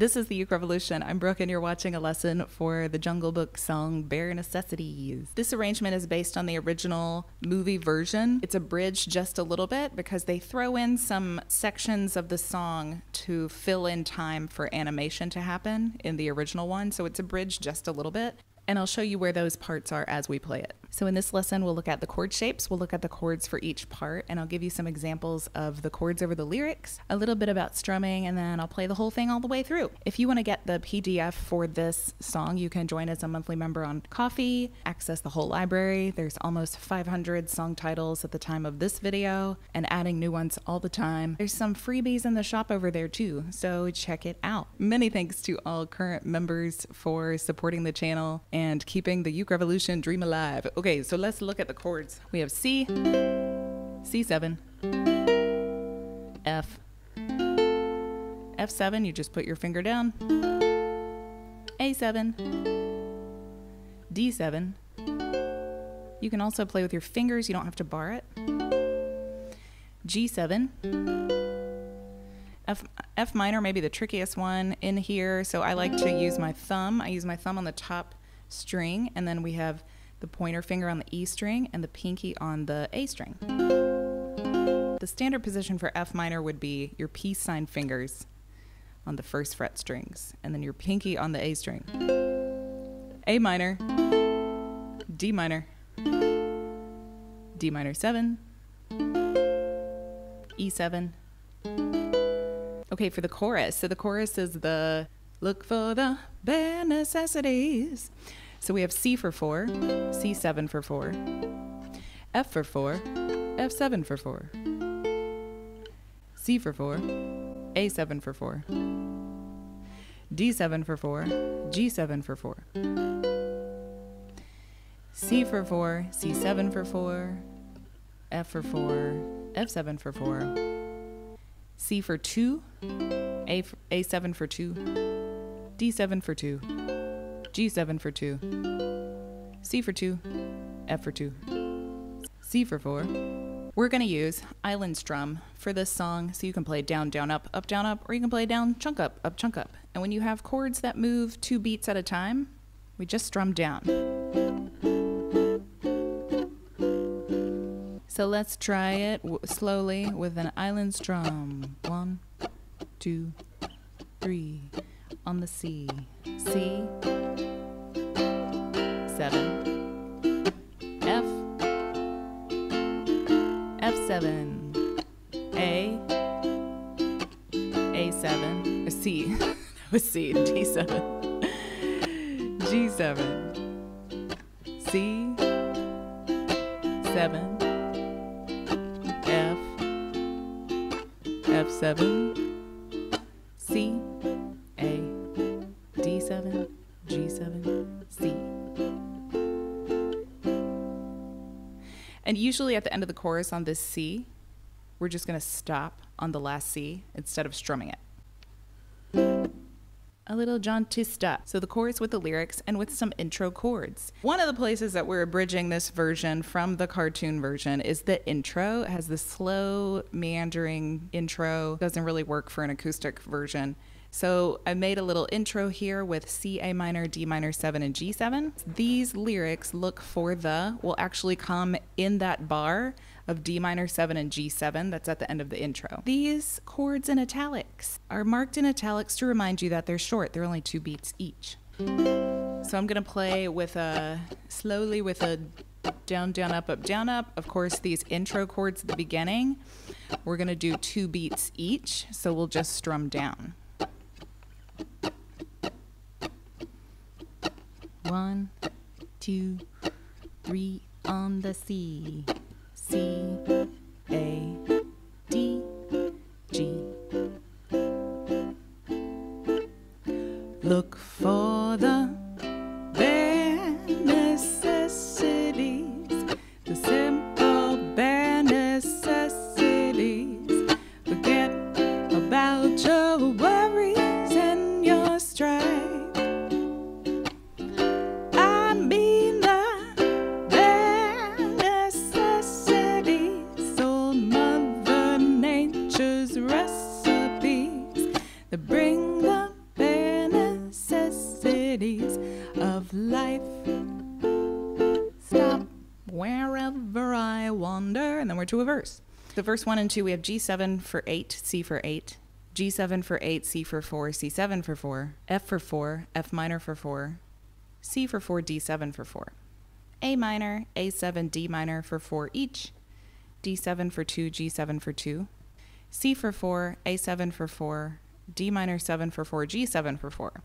This is the Uke Revolution. I'm Brooke, and you're watching a lesson for the Jungle Book song Bare Necessities. This arrangement is based on the original movie version. It's abridged just a little bit because they throw in some sections of the song to fill in time for animation to happen in the original one. So it's abridged just a little bit and I'll show you where those parts are as we play it. So in this lesson, we'll look at the chord shapes, we'll look at the chords for each part, and I'll give you some examples of the chords over the lyrics, a little bit about strumming, and then I'll play the whole thing all the way through. If you want to get the PDF for this song, you can join as a monthly member on Ko-fi, access the whole library. There's almost 500 song titles at the time of this video, and adding new ones all the time. There's some freebies in the shop over there too, so check it out. Many thanks to all current members for supporting the channel and keeping the Uke Revolution dream alive. Okay, so let's look at the chords. We have C, C7, F, F7, you just put your finger down, A7, D7. You can also play with your fingers, you don't have to bar it. G7, F, F minor may be the trickiest one in here, so I like to use my thumb. I use my thumb on the top string, and then we have the pointer finger on the E string and the pinky on the A string. The standard position for F minor would be your peace sign fingers on the first fret strings, and then your pinky on the A string. A minor, D minor, D minor 7, E7. Okay, for the chorus. So the chorus is the look for the bare necessities. So we have C for 4, C7 for 4, F for 4, F7 for 4, C for 4, A7 for 4, D7 for 4, G7 for 4, C for 4, C7 for 4, F for 4, F7 for 4, C for 2, A for, A7 for 2, D7 for 2, G7 for 2, C for 2, F for 2, C for 4. We're going to use island strum for this song so you can play down, down, up, up, down, up, or you can play down, chunk up, up, chunk up. And when you have chords that move two beats at a time, we just strum down. So let's try it slowly with an island strum. One, two, three. On the C. C, seven, F, F7, A, A7, a C, that was C, D7, G7, C, 7, F, F7, C, And usually at the end of the chorus on this C, we're just going to stop on the last C instead of strumming it. A little jaunty stop. So the chorus with the lyrics and with some intro chords. One of the places that we're abridging this version from the cartoon version is the intro. It has the slow, meandering intro. Doesn't really work for an acoustic version. So I made a little intro here with C, A minor, D minor 7, and G7. These lyrics look for the will actually come in that bar of D minor 7 and G7 that's at the end of the intro. These chords in italics are marked in italics to remind you that they're short. They're only two beats each. So I'm gonna play with a slowly with a down, down, up, up, down, up. Of course, these intro chords at the beginning, we're gonna do two beats each. So we'll just strum down. One, two, three on the C. C, a verse. The verse one and two, we have G7 for eight, C for eight, G7 for eight, C for four, C7 for four, F for four, F minor for four, C for four, D7 for four, A minor, A7, D minor for four each, D7 for two, G7 for two, C for four, A7 for four, D minor 7 for four, G7 for four.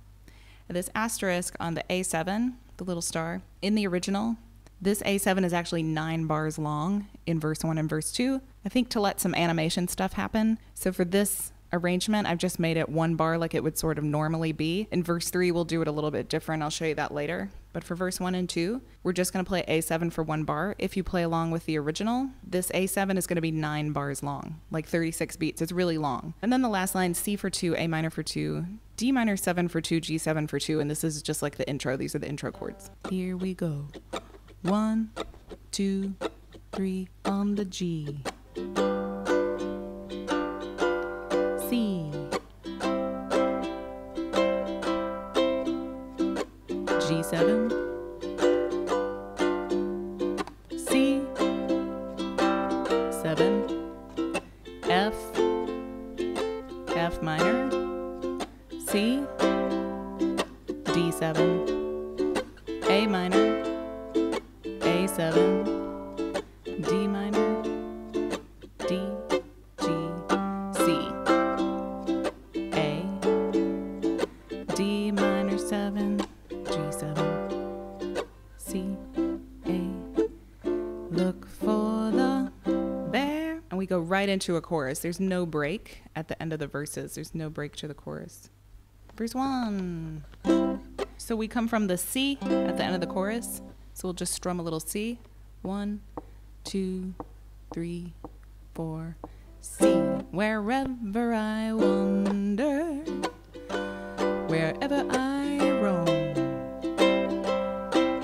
This asterisk on the A7, the little star, in the original, this A7 is actually nine bars long in verse one and verse two, I think to let some animation stuff happen. So for this arrangement, I've just made it one bar like it would sort of normally be. In verse three, we'll do it a little bit different. I'll show you that later. But for verse one and two, we're just going to play A7 for one bar. If you play along with the original, this A7 is going to be nine bars long, like 36 beats. It's really long. And then the last line C for two, A minor for two, D minor 7 for 2, G7 for 2, and this is just like the intro. These are the intro chords. Here we go. One, two, three on the G. right into a chorus. There's no break at the end of the verses, there's no break to the chorus. Verse 1. So we come from the C at the end of the chorus. So we'll just strum a little C. One, two, three, four, C. Wherever I wander, wherever I roam,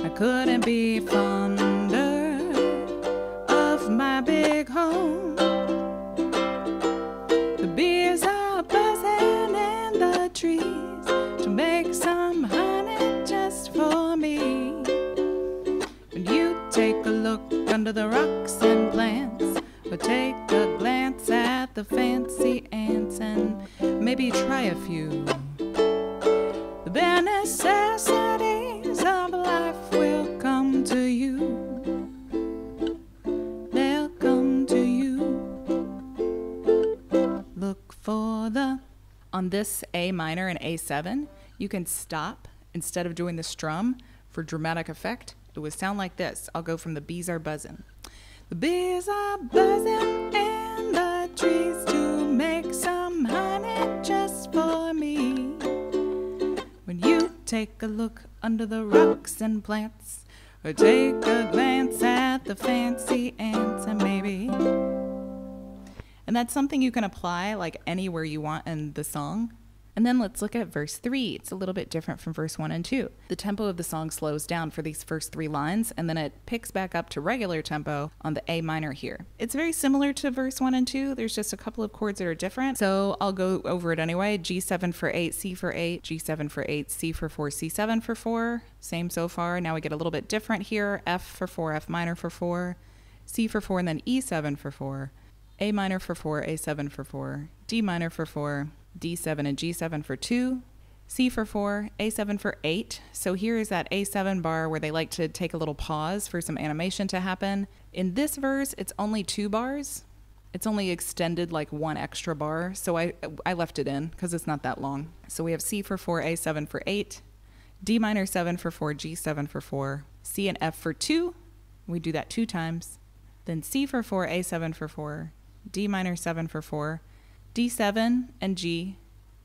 I couldn't be On this A minor and A7, you can stop instead of doing the strum for dramatic effect. It would sound like this. I'll go from the bees are buzzing. The bees are buzzing in the trees to make some honey just for me. When you take a look under the rocks and plants, or take a glance at the fancy ants, and maybe. And that's something you can apply like anywhere you want in the song. And then let's look at verse 3. It's a little bit different from verse 1 and 2. The tempo of the song slows down for these first three lines, and then it picks back up to regular tempo on the A minor here. It's very similar to verse 1 and 2. There's just a couple of chords that are different. So I'll go over it anyway. G7 for 8, C for 8, G7 for 8, C for 4, C7 for 4. Same so far. Now we get a little bit different here. F for 4, F minor for 4, C for 4, and then E7 for 4. A minor for 4, A7 for 4, D minor for 4, D7 and G7 for 2, C for 4, A7 for 8. So here is that A7 bar where they like to take a little pause for some animation to happen. In this verse, it's only two bars. It's only extended like one extra bar, so I I left it in because it's not that long. So we have C for 4, A7 for 8, D minor 7 for 4, G7 for 4, C and F for 2. We do that two times. Then C for 4, A7 for 4, D minor 7 for 4, D7 and G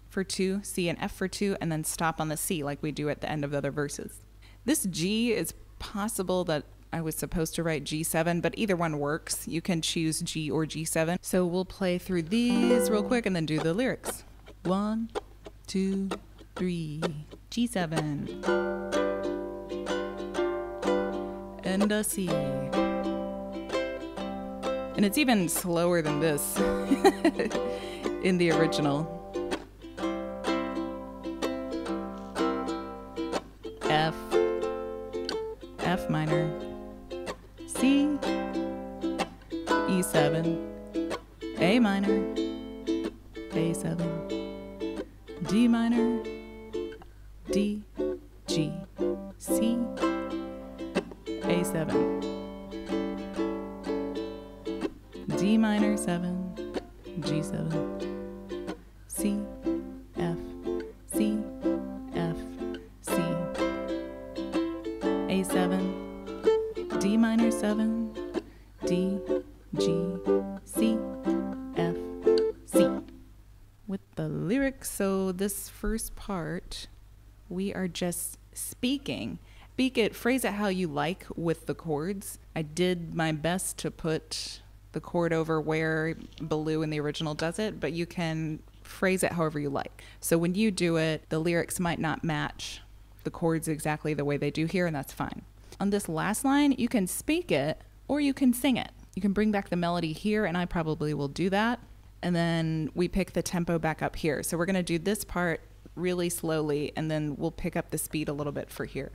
for 2, C and F for 2, and then stop on the C like we do at the end of the other verses. This G is possible that I was supposed to write G7, but either one works. You can choose G or G7. So we'll play through these real quick and then do the lyrics. One, two, three, G7, and a C. And it's even slower than this in the original. This first part, we are just speaking. Speak it, phrase it how you like with the chords. I did my best to put the chord over where Baloo in the original does it, but you can phrase it however you like. So when you do it, the lyrics might not match the chords exactly the way they do here, and that's fine. On this last line, you can speak it or you can sing it. You can bring back the melody here, and I probably will do that. And then we pick the tempo back up here. So we're going to do this part really slowly, and then we'll pick up the speed a little bit for here.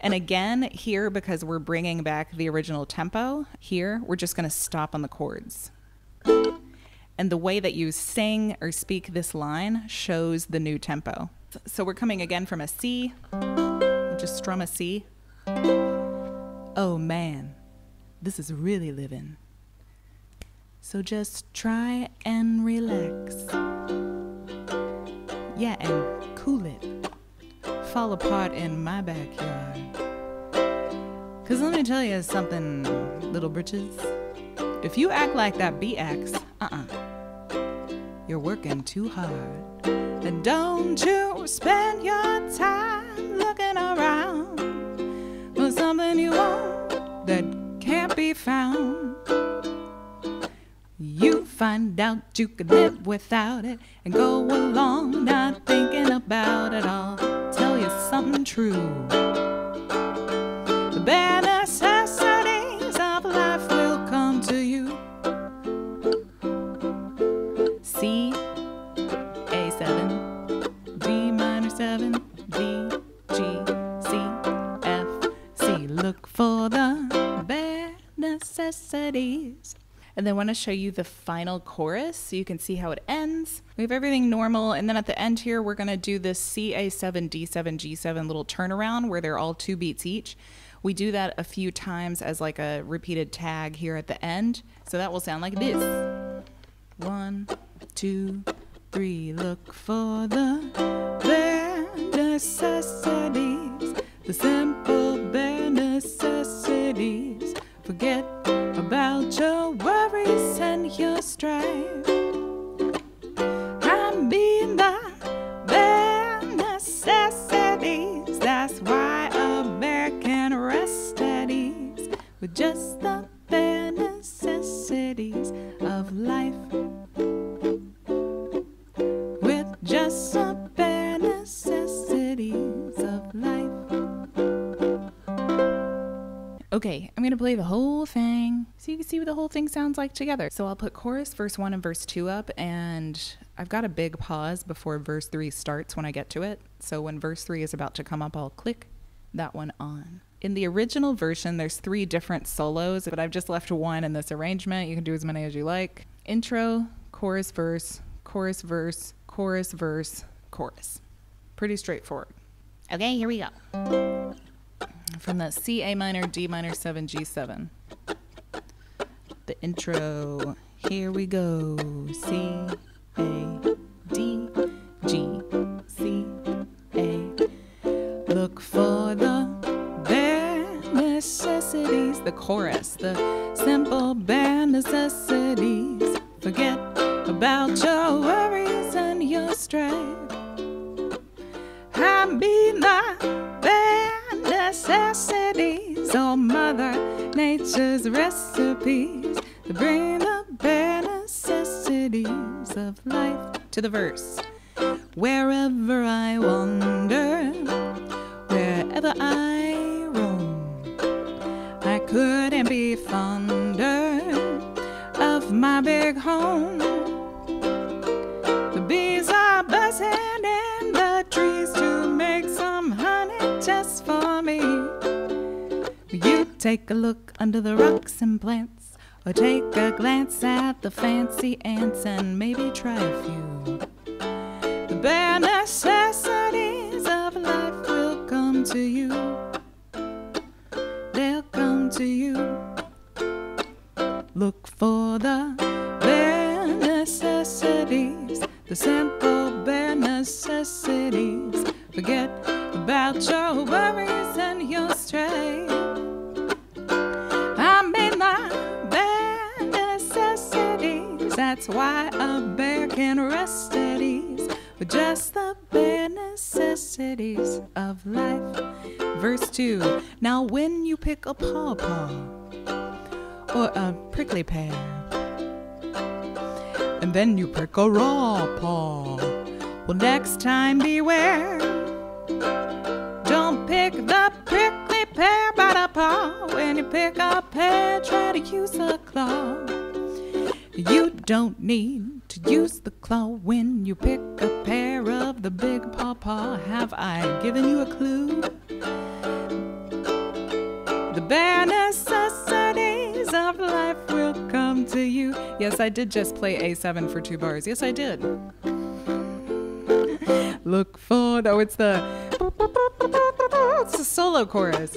And again, here, because we're bringing back the original tempo, here, we're just going to stop on the chords. And the way that you sing or speak this line shows the new tempo. So we're coming again from a C, just strum a C. Oh man, this is really living. So just try and relax. Yeah, and cool it. Fall apart in my backyard. Cause let me tell you something, little britches. If you act like that BX, uh uh-uh. uh, you're working too hard. And don't you spend your time looking around for something you want that can't be found. Find out you can live without it and go along not thinking about it all. Tell you something true. The bare necessities of life will come to you. C, A7, D minor 7, D, G, C, F, C. Look for the bare necessities. And then I want to show you the final chorus so you can see how it ends. We have everything normal. And then at the end here, we're going to do this C, A7, D7, G7 little turnaround where they're all two beats each. We do that a few times as like a repeated tag here at the end. So that will sound like this. One, two, three. Look for the bare necessities, the simple bare necessities. Forget about your worries and your strife. I mean the bare necessities. That's why a bear can rest at ease with just the you can see what the whole thing sounds like together. So I'll put chorus, verse one, and verse two up, and I've got a big pause before verse three starts when I get to it. So when verse three is about to come up, I'll click that one on. In the original version, there's three different solos, but I've just left one in this arrangement. You can do as many as you like. Intro, chorus, verse, chorus, verse, chorus, verse, chorus. Pretty straightforward. Okay, here we go from the C, A minor, D minor, 7, G7. The intro. Here we go. C, A, D, G, C, A. Look for the bare necessities. The chorus. The simple bare necessities. Forget about your worries and your strife. Mean the bare necessities, oh Mother Nature's recipes to bring the bare necessities of life to the verse. Wherever I wander, wherever I roam, I couldn't be fonder of my big home. Take a look under the rocks and plants Or take a glance at the fancy ants and maybe try a few. The bare necessities of life will come to you. They'll come to you. Look for the bare necessities, the simple bare necessities. Forget about your worries and your strife. That's why a bear can rest at ease with just the bare necessities of life. Verse 2 Now, when you pick a pawpaw or a prickly pear, and then you prick a raw paw, well, next time beware. Don't pick the prickly pear by the paw. When you pick a pear, try to use a claw. You don't need to use the claw when you pick a pear of the big pawpaw. Have I given you a clue? The bare necessities of life will come to you. Yes, I did just play A7 for two bars. Yes, I did. Look for oh, it's the it's the solo chorus.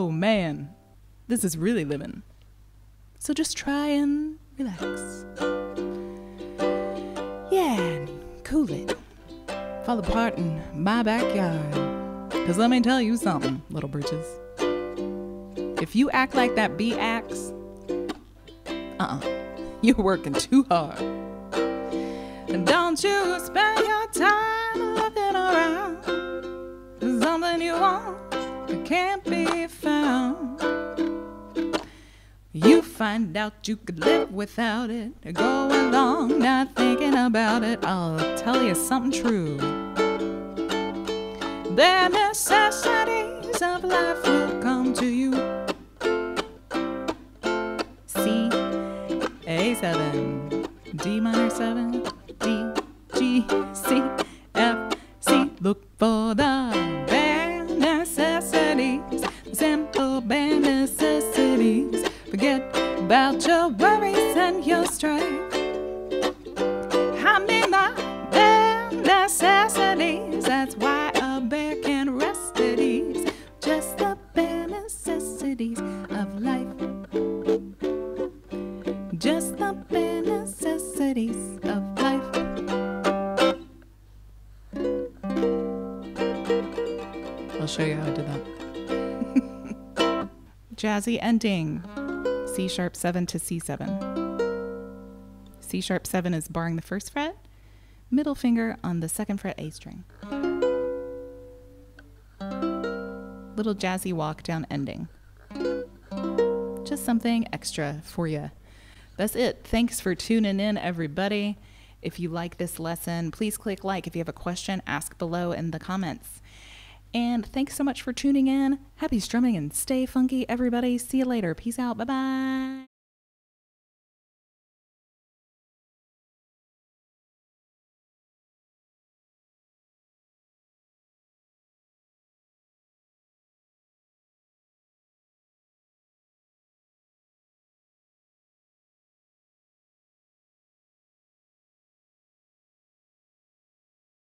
Oh man, this is really living. So just try and relax. Yeah, cool it. Fall apart in my backyard. Cause let me tell you something, little britches. If you act like that bee acts, uh uh-uh, uh, you are working too hard. And don't you spend your time looking around something you want that can't be found. You find out you could live without it. Go along not thinking about it. I'll tell you something true. The necessities of life will come to you. C, A7, D minor 7, D, G, C, F, C. Look for the Jazzy ending. C sharp 7 to C7. C sharp 7 is barring the first fret, middle finger on the second fret A string. Little jazzy walk down ending. Just something extra for you. That's it. Thanks for tuning in, everybody. If you like this lesson, please click like. If you have a question, ask below in the comments. And thanks so much for tuning in. Happy strumming and stay funky, everybody. See you later. Peace out. Bye bye.